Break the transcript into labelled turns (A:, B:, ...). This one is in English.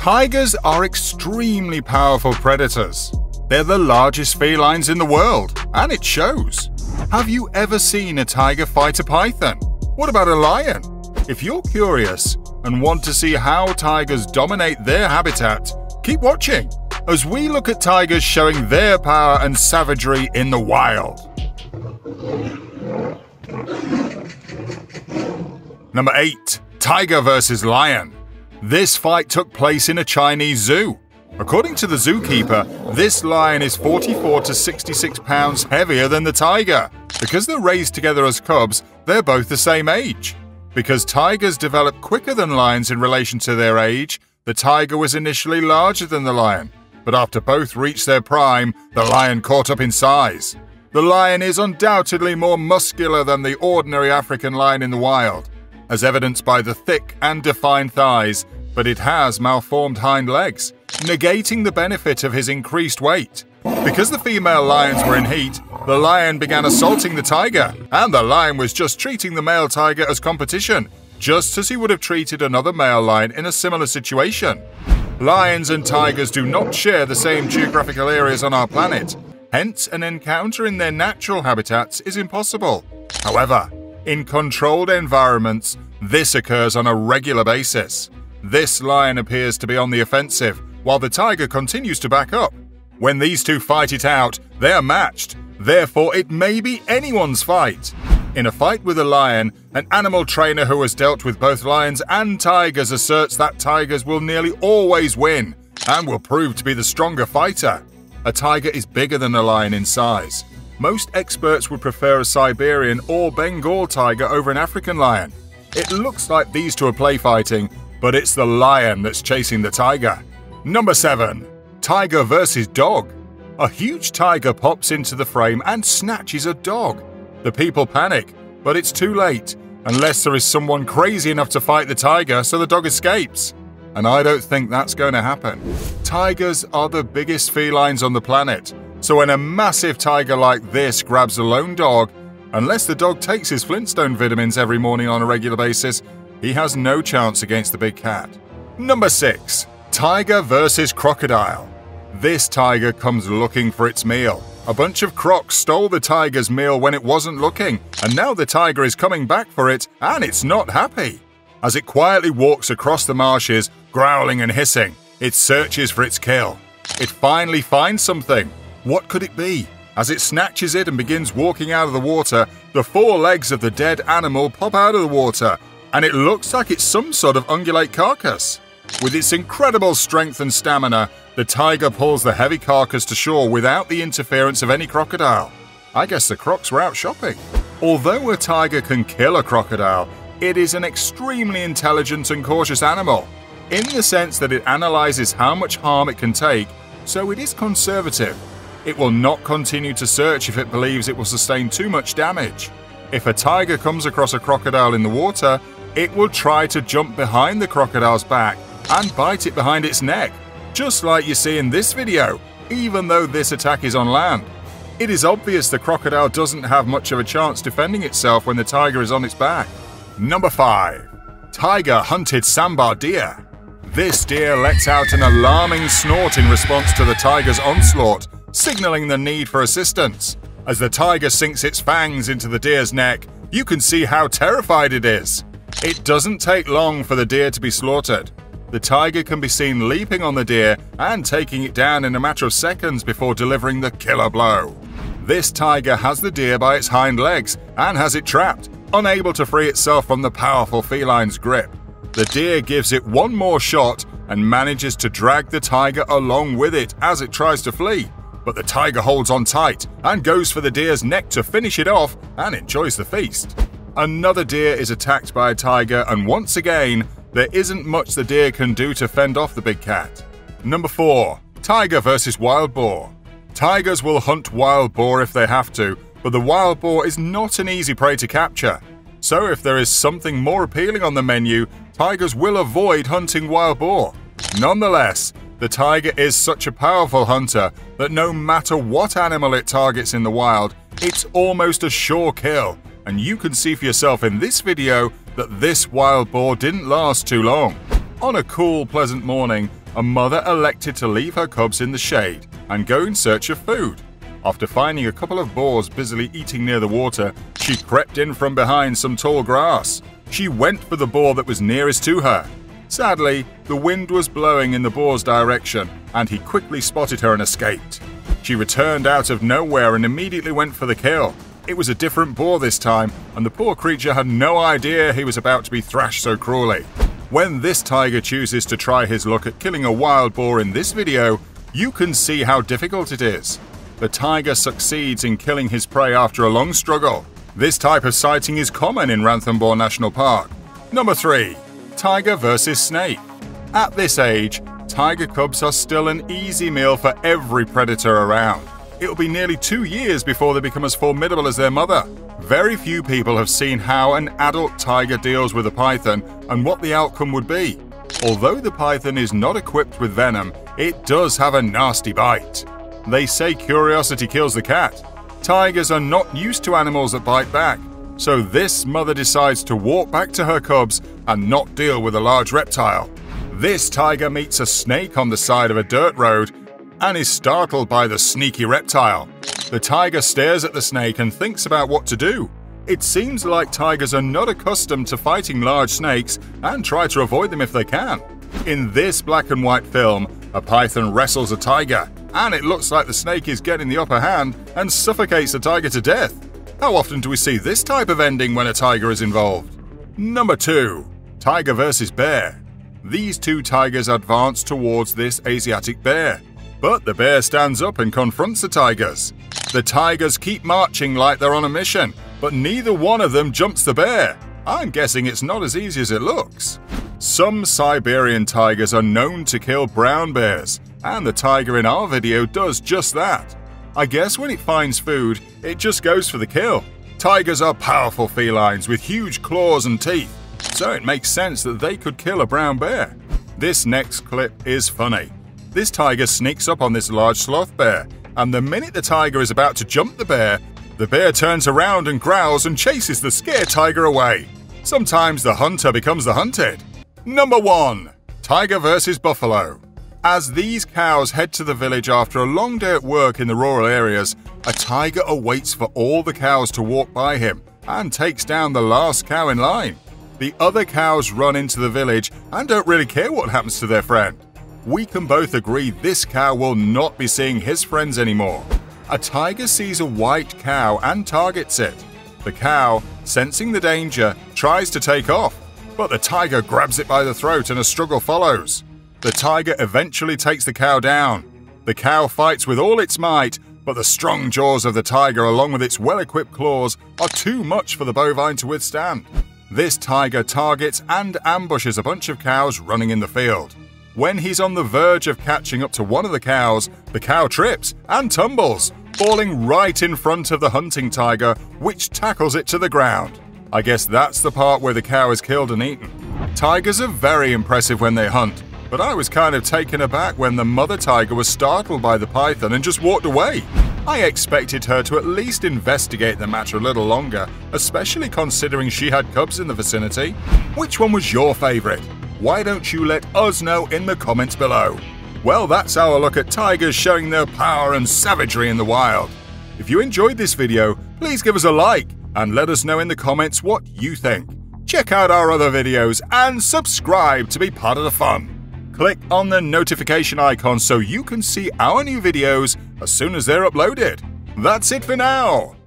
A: Tigers are extremely powerful predators. They're the largest felines in the world, and it shows. Have you ever seen a tiger fight a python? What about a lion? If you're curious and want to see how tigers dominate their habitat, keep watching as we look at tigers showing their power and savagery in the wild. Number 8. Tiger vs. Lion. This fight took place in a Chinese zoo. According to the zookeeper, this lion is 44 to 66 pounds heavier than the tiger. Because they're raised together as cubs, they're both the same age. Because tigers develop quicker than lions in relation to their age, the tiger was initially larger than the lion. But after both reached their prime, the lion caught up in size. The lion is undoubtedly more muscular than the ordinary African lion in the wild, as evidenced by the thick and defined thighs, but it has malformed hind legs, negating the benefit of his increased weight. Because the female lions were in heat, the lion began assaulting the tiger, and the lion was just treating the male tiger as competition, just as he would have treated another male lion in a similar situation. Lions and tigers do not share the same geographical areas on our planet, hence, an encounter in their natural habitats is impossible. However, in controlled environments, this occurs on a regular basis. This lion appears to be on the offensive, while the tiger continues to back up. When these two fight it out, they are matched, therefore, it may be anyone's fight. In a fight with a lion, an animal trainer who has dealt with both lions and tigers asserts that tigers will nearly always win and will prove to be the stronger fighter. A tiger is bigger than a lion in size. Most experts would prefer a Siberian or Bengal tiger over an African lion. It looks like these two are play fighting, but it's the lion that's chasing the tiger. Number 7. Tiger versus Dog. A huge tiger pops into the frame and snatches a dog. The people panic, but it's too late, unless there is someone crazy enough to fight the tiger so the dog escapes. And I don't think that's going to happen. Tigers are the biggest felines on the planet, so when a massive tiger like this grabs a lone dog, unless the dog takes his Flintstone vitamins every morning on a regular basis, he has no chance against the big cat. Number 6. Tiger versus Crocodile. This tiger comes looking for its meal. A bunch of crocs stole the tiger's meal when it wasn't looking, and now the tiger is coming back for it, and it's not happy. As it quietly walks across the marshes, growling and hissing, it searches for its kill. It finally finds something. What could it be? As it snatches it and begins walking out of the water, the four legs of the dead animal pop out of the water, and it looks like it's some sort of ungulate carcass. With its incredible strength and stamina, the tiger pulls the heavy carcass to shore without the interference of any crocodile. I guess the crocs were out shopping. Although a tiger can kill a crocodile, it is an extremely intelligent and cautious animal, in the sense that it analyzes how much harm it can take, so it is conservative. It will not continue to search if it believes it will sustain too much damage. If a tiger comes across a crocodile in the water, it will try to jump behind the crocodile's back and bite it behind its neck, just like you see in this video, even though this attack is on land. It is obvious the crocodile doesn't have much of a chance defending itself when the tiger is on its back. Number 5. Tiger hunted sambar deer. This deer lets out an alarming snort in response to the tiger's onslaught, signaling the need for assistance. As the tiger sinks its fangs into the deer's neck, you can see how terrified it is. It doesn't take long for the deer to be slaughtered. The tiger can be seen leaping on the deer and taking it down in a matter of seconds before delivering the killer blow. This tiger has the deer by its hind legs and has it trapped, unable to free itself from the powerful feline's grip. The deer gives it one more shot and manages to drag the tiger along with it as it tries to flee. But the tiger holds on tight and goes for the deer's neck to finish it off and enjoys the feast. Another deer is attacked by a tiger, and once again, there isn't much the deer can do to fend off the big cat. Number 4. Tiger versus Wild Boar. Tigers will hunt wild boar if they have to, but the wild boar is not an easy prey to capture. So if there is something more appealing on the menu, tigers will avoid hunting wild boar. Nonetheless, the tiger is such a powerful hunter that no matter what animal it targets in the wild, it's almost a sure kill, and you can see for yourself in this video that this wild boar didn't last too long. On a cool, pleasant morning, a mother elected to leave her cubs in the shade and go in search of food. After finding a couple of boars busily eating near the water, she crept in from behind some tall grass. She went for the boar that was nearest to her. Sadly, the wind was blowing in the boar's direction, and he quickly spotted her and escaped. She returned out of nowhere and immediately went for the kill. It was a different boar this time, and the poor creature had no idea he was about to be thrashed so cruelly. When this tiger chooses to try his luck at killing a wild boar in this video, you can see how difficult it is. The tiger succeeds in killing his prey after a long struggle. This type of sighting is common in Ranthambore National Park. Number 3. Tiger versus Snake At this age, tiger cubs are still an easy meal for every predator around. It'll be nearly two years before they become as formidable as their mother. Very few people have seen how an adult tiger deals with a python and what the outcome would be. Although the python is not equipped with venom, it does have a nasty bite. They say curiosity kills the cat. Tigers are not used to animals that bite back, so this mother decides to walk back to her cubs and not deal with a large reptile. This tiger meets a snake on the side of a dirt road and is startled by the sneaky reptile. The tiger stares at the snake and thinks about what to do. It seems like tigers are not accustomed to fighting large snakes and try to avoid them if they can. In this black and white film, a python wrestles a tiger, and it looks like the snake is getting the upper hand and suffocates the tiger to death. How often do we see this type of ending when a tiger is involved? Number 2. Tiger vs. Bear. These two tigers advance towards this Asiatic bear, but the bear stands up and confronts the tigers. The tigers keep marching like they're on a mission, but neither one of them jumps the bear. I'm guessing it's not as easy as it looks. Some Siberian tigers are known to kill brown bears, and the tiger in our video does just that. I guess when it finds food, it just goes for the kill. Tigers are powerful felines with huge claws and teeth, so it makes sense that they could kill a brown bear. This next clip is funny. This tiger sneaks up on this large sloth bear and the minute the tiger is about to jump the bear, the bear turns around and growls and chases the scared tiger away. Sometimes the hunter becomes the hunted. Number 1. Tiger vs. Buffalo. As these cows head to the village after a long day at work in the rural areas, a tiger awaits for all the cows to walk by him and takes down the last cow in line. The other cows run into the village and don't really care what happens to their friend we can both agree this cow will not be seeing his friends anymore. A tiger sees a white cow and targets it. The cow, sensing the danger, tries to take off, but the tiger grabs it by the throat and a struggle follows. The tiger eventually takes the cow down. The cow fights with all its might, but the strong jaws of the tiger, along with its well equipped claws, are too much for the bovine to withstand. This tiger targets and ambushes a bunch of cows running in the field. When he's on the verge of catching up to one of the cows, the cow trips and tumbles, falling right in front of the hunting tiger, which tackles it to the ground. I guess that's the part where the cow is killed and eaten. Tigers are very impressive when they hunt, but I was kind of taken aback when the mother tiger was startled by the python and just walked away. I expected her to at least investigate the matter a little longer, especially considering she had cubs in the vicinity. Which one was your favourite? why don't you let us know in the comments below? Well, that's our look at tigers showing their power and savagery in the wild. If you enjoyed this video, please give us a like and let us know in the comments what you think. Check out our other videos and subscribe to be part of the fun. Click on the notification icon so you can see our new videos as soon as they're uploaded. That's it for now.